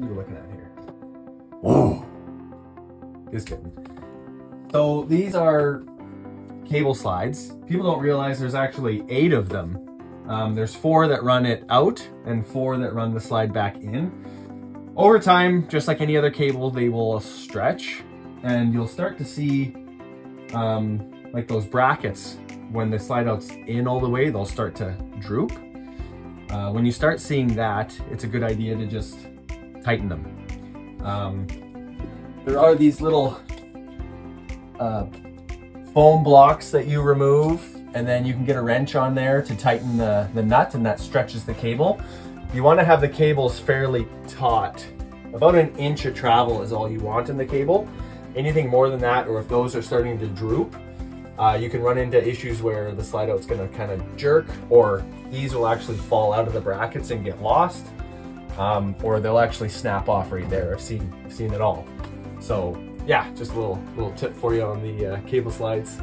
you're looking at here. Whoa. Just kidding. So these are cable slides. People don't realize there's actually eight of them. Um, there's four that run it out and four that run the slide back in. Over time, just like any other cable, they will stretch and you'll start to see um, like those brackets when the slide out's in all the way, they'll start to droop. Uh, when you start seeing that, it's a good idea to just tighten them. Um, there are these little uh, foam blocks that you remove and then you can get a wrench on there to tighten the, the nut and that stretches the cable. You want to have the cables fairly taut. About an inch of travel is all you want in the cable. Anything more than that, or if those are starting to droop, uh, you can run into issues where the slide out's gonna kind of jerk, or these will actually fall out of the brackets and get lost, um, or they'll actually snap off right there. I've seen, seen it all. So yeah, just a little little tip for you on the uh, cable slides.